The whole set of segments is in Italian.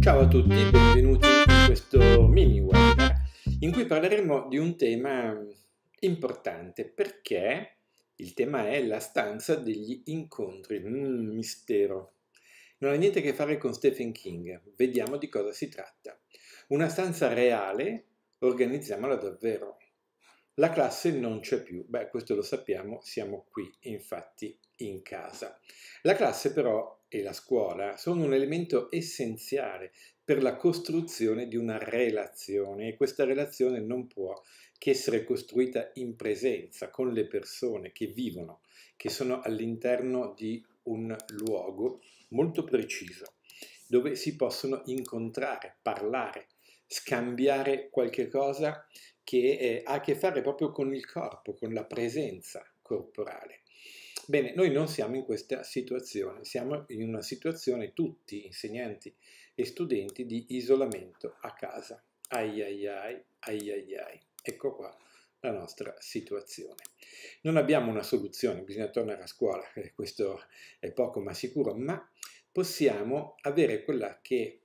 Ciao a tutti, benvenuti in questo mini webinar in cui parleremo di un tema importante perché il tema è la stanza degli incontri, mm, mistero. Non ha niente a che fare con Stephen King, vediamo di cosa si tratta. Una stanza reale, organizziamola davvero. La classe non c'è più, beh questo lo sappiamo, siamo qui infatti in casa. La classe però e la scuola sono un elemento essenziale per la costruzione di una relazione e questa relazione non può che essere costruita in presenza con le persone che vivono, che sono all'interno di un luogo molto preciso, dove si possono incontrare, parlare, scambiare qualche cosa che eh, ha a che fare proprio con il corpo, con la presenza corporale. Bene, noi non siamo in questa situazione, siamo in una situazione tutti, insegnanti e studenti, di isolamento a casa. Ai ai ai, ai ai ai. Ecco qua la nostra situazione. Non abbiamo una soluzione, bisogna tornare a scuola, eh, questo è poco ma sicuro, ma possiamo avere quella che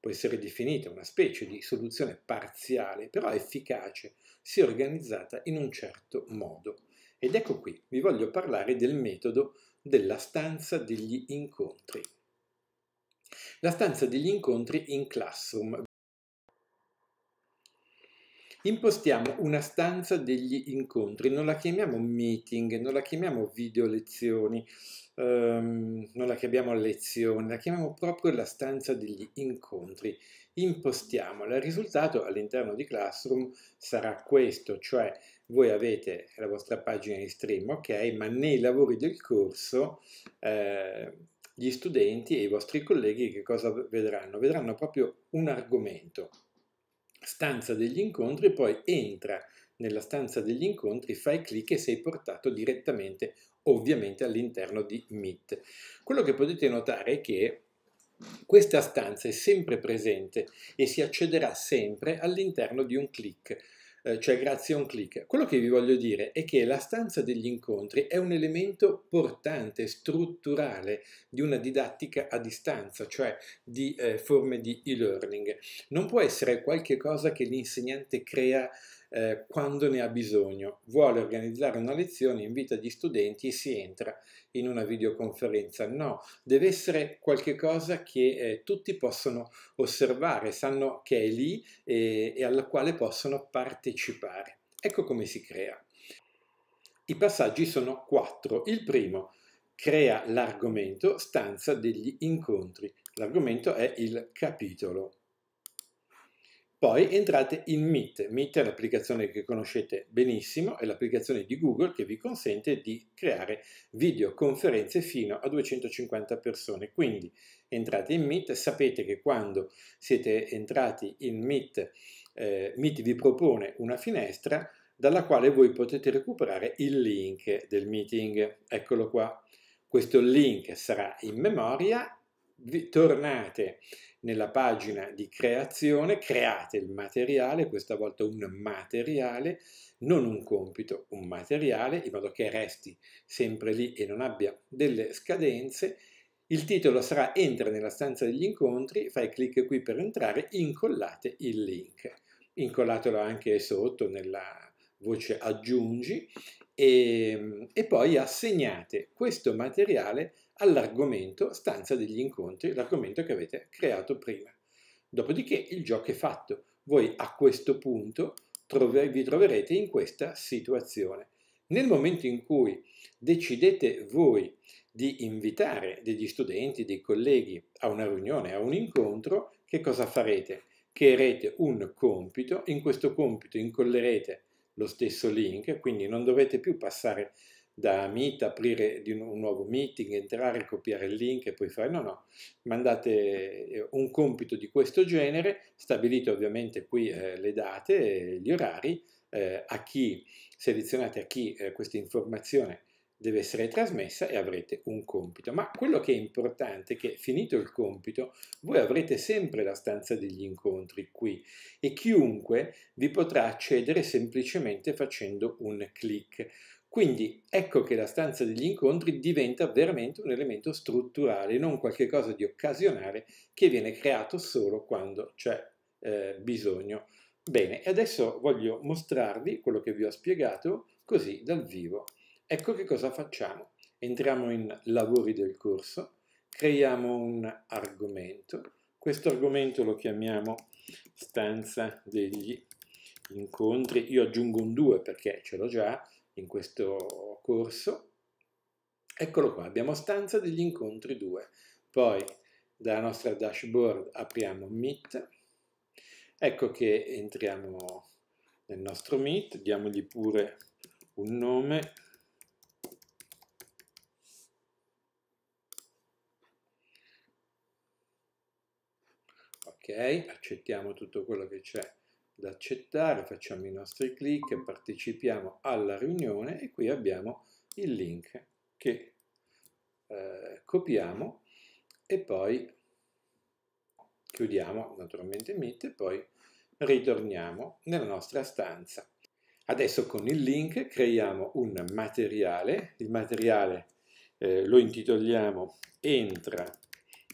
può essere definita una specie di soluzione parziale, però efficace, se organizzata in un certo modo. Ed ecco qui, vi voglio parlare del metodo della stanza degli incontri. La stanza degli incontri in Classroom. Impostiamo una stanza degli incontri, non la chiamiamo meeting, non la chiamiamo video lezioni, um, non la chiamiamo lezione, la chiamiamo proprio la stanza degli incontri. Impostiamola, il risultato all'interno di Classroom sarà questo, cioè voi avete la vostra pagina di stream, ok, ma nei lavori del corso eh, gli studenti e i vostri colleghi che cosa vedranno? Vedranno proprio un argomento, stanza degli incontri, poi entra nella stanza degli incontri, fai clic e sei portato direttamente ovviamente all'interno di Meet. Quello che potete notare è che questa stanza è sempre presente e si accederà sempre all'interno di un clic cioè grazie a un clic. Quello che vi voglio dire è che la stanza degli incontri è un elemento portante, strutturale di una didattica a distanza, cioè di eh, forme di e-learning. Non può essere qualche cosa che l'insegnante crea eh, quando ne ha bisogno. Vuole organizzare una lezione, invita gli studenti e si entra in una videoconferenza. No, deve essere qualcosa che eh, tutti possono osservare, sanno che è lì e, e alla quale possono partecipare. Ecco come si crea. I passaggi sono quattro. Il primo, crea l'argomento stanza degli incontri. L'argomento è il capitolo. Poi entrate in Meet. Meet è l'applicazione che conoscete benissimo, è l'applicazione di Google che vi consente di creare videoconferenze fino a 250 persone. Quindi entrate in Meet, sapete che quando siete entrati in Meet, eh, Meet vi propone una finestra dalla quale voi potete recuperare il link del meeting. Eccolo qua. Questo link sarà in memoria, vi, tornate nella pagina di creazione, create il materiale, questa volta un materiale, non un compito, un materiale, in modo che resti sempre lì e non abbia delle scadenze. Il titolo sarà Entra nella stanza degli incontri, fai clic qui per entrare, incollate il link. Incollatelo anche sotto nella voce aggiungi e, e poi assegnate questo materiale all'argomento stanza degli incontri, l'argomento che avete creato prima. Dopodiché il gioco è fatto. Voi a questo punto vi troverete in questa situazione. Nel momento in cui decidete voi di invitare degli studenti, dei colleghi a una riunione, a un incontro, che cosa farete? Creerete un compito, in questo compito incollerete lo stesso link, quindi non dovete più passare da Meet, aprire un, nuovo meeting, entrare, copiare il link e poi fare no, no, mandate eh, un compito di questo genere, stabilite ovviamente qui eh, le date, gli orari, eh, a chi, selezionate a chi eh, questa informazione deve essere trasmessa e avrete un compito. Ma quello che è importante è che finito il compito voi avrete sempre la stanza degli incontri qui e chiunque vi potrà accedere semplicemente facendo un clic. Quindi ecco che la stanza degli incontri diventa veramente un elemento strutturale, non qualcosa di occasionale che viene creato solo quando c'è eh, bisogno. Bene, e adesso voglio mostrarvi quello che vi ho spiegato così dal vivo. Ecco che cosa facciamo. Entriamo in lavori del corso, creiamo un argomento. Questo argomento lo chiamiamo stanza degli incontri. Io aggiungo un 2 perché ce l'ho già, in questo corso. Eccolo qua, abbiamo stanza degli incontri 2. Poi dalla nostra dashboard apriamo Meet. Ecco che entriamo nel nostro Meet, diamogli pure un nome. Ok, accettiamo tutto quello che c'è da accettare, facciamo i nostri clic, partecipiamo alla riunione e qui abbiamo il link che eh, copiamo e poi chiudiamo naturalmente Meet e poi ritorniamo nella nostra stanza. Adesso con il link creiamo un materiale, il materiale eh, lo intitoliamo Entra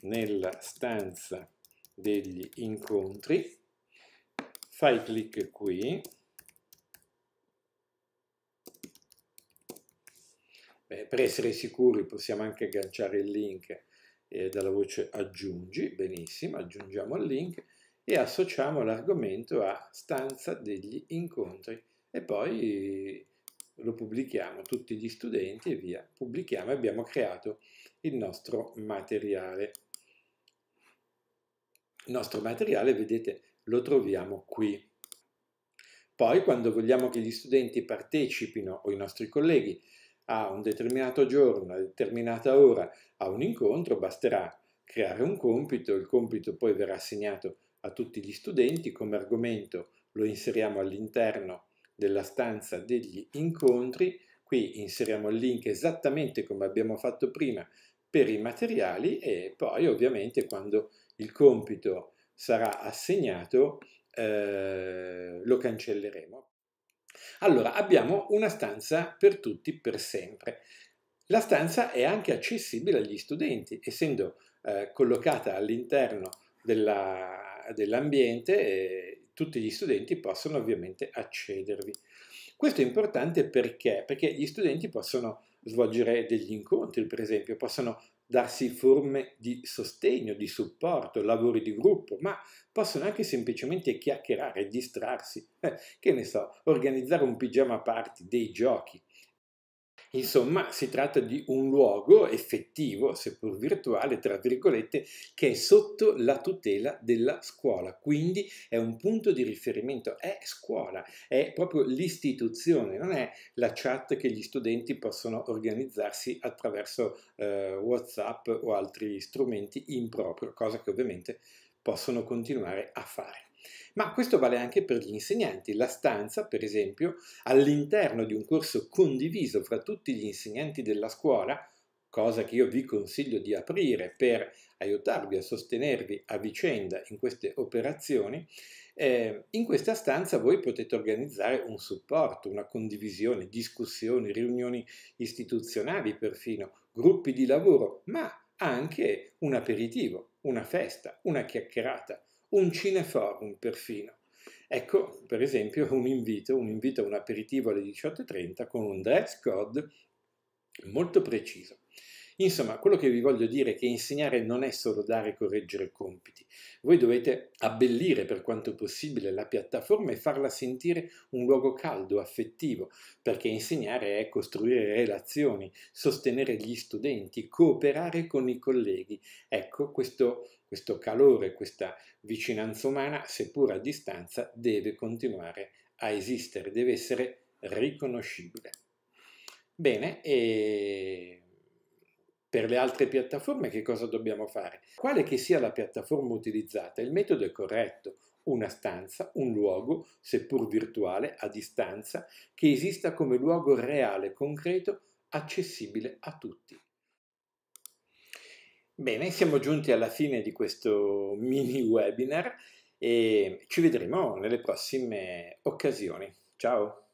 nella stanza degli incontri fai clic qui Beh, per essere sicuri possiamo anche agganciare il link eh, dalla voce aggiungi, benissimo, aggiungiamo il link e associamo l'argomento a stanza degli incontri e poi lo pubblichiamo tutti gli studenti e via, pubblichiamo e abbiamo creato il nostro materiale. Il nostro materiale, vedete, lo troviamo qui. Poi quando vogliamo che gli studenti partecipino o i nostri colleghi a un determinato giorno, a determinata ora, a un incontro, basterà creare un compito, il compito poi verrà assegnato a tutti gli studenti, come argomento lo inseriamo all'interno della stanza degli incontri, qui inseriamo il link esattamente come abbiamo fatto prima per i materiali e poi ovviamente quando il compito sarà assegnato, eh, lo cancelleremo. Allora, abbiamo una stanza per tutti per sempre. La stanza è anche accessibile agli studenti, essendo eh, collocata all'interno dell'ambiente, eh, tutti gli studenti possono ovviamente accedervi. Questo è importante perché? Perché gli studenti possono svolgere degli incontri, per esempio, possono darsi forme di sostegno, di supporto, lavori di gruppo, ma possono anche semplicemente chiacchierare, distrarsi, eh, che ne so, organizzare un pigiama party, dei giochi, Insomma, si tratta di un luogo effettivo, seppur virtuale, tra virgolette, che è sotto la tutela della scuola, quindi è un punto di riferimento, è scuola, è proprio l'istituzione, non è la chat che gli studenti possono organizzarsi attraverso eh, WhatsApp o altri strumenti in proprio, cosa che ovviamente possono continuare a fare. Ma questo vale anche per gli insegnanti. La stanza, per esempio, all'interno di un corso condiviso fra tutti gli insegnanti della scuola, cosa che io vi consiglio di aprire per aiutarvi a sostenervi a vicenda in queste operazioni, eh, in questa stanza voi potete organizzare un supporto, una condivisione, discussioni, riunioni istituzionali perfino, gruppi di lavoro, ma anche un aperitivo, una festa, una chiacchierata un cineforum perfino. Ecco, per esempio, un invito, un invito a un aperitivo alle 18.30 con un dress code molto preciso. Insomma, quello che vi voglio dire è che insegnare non è solo dare e correggere compiti. Voi dovete abbellire per quanto possibile la piattaforma e farla sentire un luogo caldo, affettivo, perché insegnare è costruire relazioni, sostenere gli studenti, cooperare con i colleghi. Ecco, questo, questo calore, questa vicinanza umana, seppur a distanza, deve continuare a esistere, deve essere riconoscibile. Bene, e per le altre piattaforme che cosa dobbiamo fare? Quale che sia la piattaforma utilizzata, il metodo è corretto. Una stanza, un luogo, seppur virtuale, a distanza, che esista come luogo reale, concreto, accessibile a tutti. Bene, siamo giunti alla fine di questo mini webinar e ci vedremo nelle prossime occasioni. Ciao!